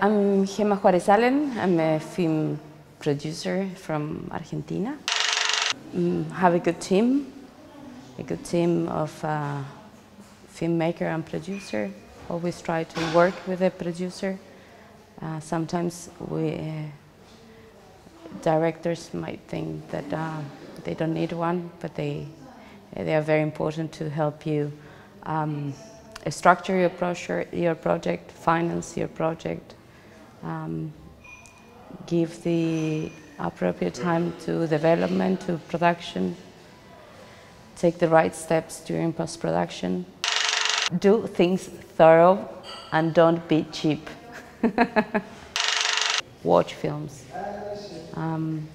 I'm Gema Juarez Allen. I'm a film producer from Argentina. Mm, have a good team, a good team of uh, filmmaker and producer. Always try to work with a producer. Uh, sometimes we uh, directors might think that uh, they don't need one, but they they are very important to help you um, structure your, project, your project, finance your project, um, give the appropriate time to development, to production, take the right steps during post-production. Do things thorough and don't be cheap. watch films. Um,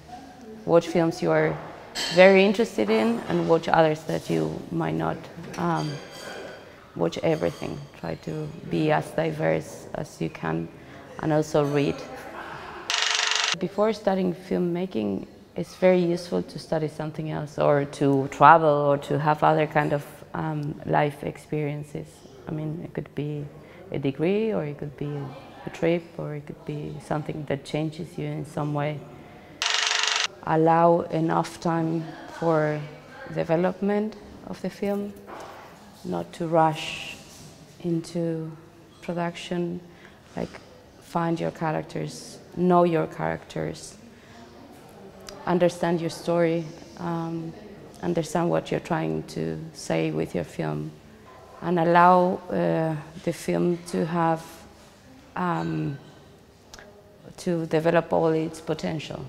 watch films you are very interested in and watch others that you might not. Um, watch everything. Try to be as diverse as you can and also read. Before studying filmmaking, it's very useful to study something else or to travel or to have other kind of um, life experiences. I mean, it could be a degree or it could be a trip or it could be something that changes you in some way. Allow enough time for development of the film, not to rush into production, like find your characters, know your characters, understand your story, um, understand what you're trying to say with your film, and allow uh, the film to have um, to develop all its potential.